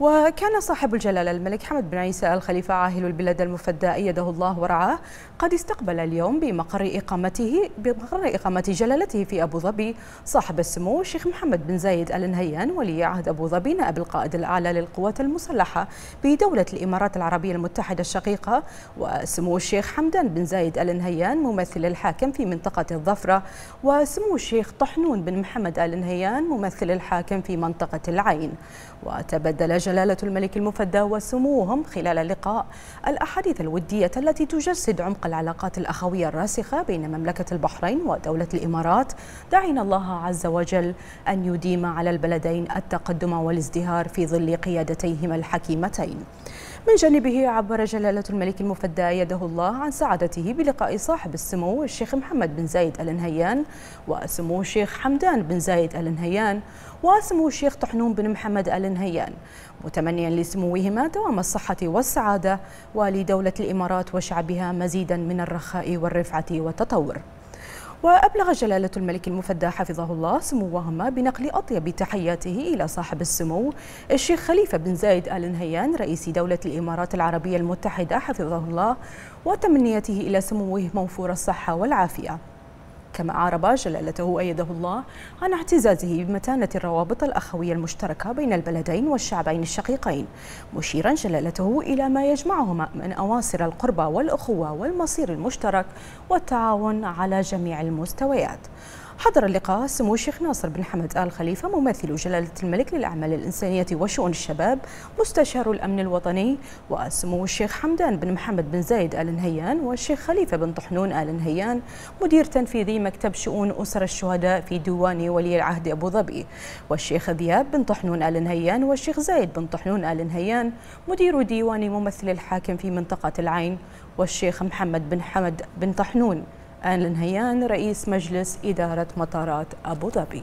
وكان صاحب الجلالة الملك حمد بن عيسى الخليفة عاهل البلاد المفدى أيده الله ورعاه. قد استقبل اليوم بمقر إقامته بمقر إقامة جلالته في أبو ظبي. صاحب السمو الشيخ محمد بن زايد آل نهيان ولي عهد أبو ظبي نائب القائد الأعلى للقوات المسلحة بدولة الإمارات العربية المتحدة الشقيقة. وسمو الشيخ حمدان بن زايد آل نهيان ممثل الحاكم في منطقة الظفرة. وسمو الشيخ طحنون بن محمد آل نهيان ممثل الحاكم في منطقة العين. وتبدل جلالة الملك المفدى وسموهم خلال اللقاء الأحاديث الودية التي تجسد عمق العلاقات الأخوية الراسخة بين مملكة البحرين ودولة الإمارات. داعين الله عز وجل أن يديم على البلدين التقدم والازدهار في ظل قيادتيهما الحكيمتين. من جانبه عبر جلالة الملك المفدى يده الله عن سعادته بلقاء صاحب السمو الشيخ محمد بن زايد آل نهيان وسمو الشيخ حمدان بن زايد آل نهيان وسمو الشيخ طحنون بن محمد آل نهيان. متمنيا لسموهما دوام الصحة والسعادة ولدولة الإمارات وشعبها مزيدا من الرخاء والرفعة والتطور. وأبلغ جلالة الملك المفدى حفظه الله سموهما بنقل أطيب تحياته إلى صاحب السمو الشيخ خليفة بن زايد آل نهيان رئيس دولة الإمارات العربية المتحدة حفظه الله وتمنيته إلى سموه موفور الصحة والعافية. كما أعرب جلالته أيده الله عن اعتزازه بمتانة الروابط الأخوية المشتركة بين البلدين والشعبين الشقيقين مشيرا جلالته إلى ما يجمعهما من أواصر القربى والأخوة والمصير المشترك والتعاون على جميع المستويات. حضر اللقاء سمو الشيخ ناصر بن حمد آل خليفة ممثل جلالة الملك للأعمال الإنسانية وشؤون الشباب مستشار الأمن الوطني وسمو الشيخ حمدان بن محمد بن زايد آل نهيان والشيخ خليفة بن طحنون آل نهيان مدير تنفيذي مكتب شؤون أسر الشهداء في ديوان ولي العهد أبو ظبي والشيخ ذياب بن طحنون آل نهيان والشيخ زايد بن طحنون آل نهيان مدير ديوان ممثل الحاكم في منطقة العين والشيخ محمد بن حمد بن طحنون. آل نهيان رئيس مجلس إدارة مطارات أبو ظبي.